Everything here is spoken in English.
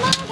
Mom!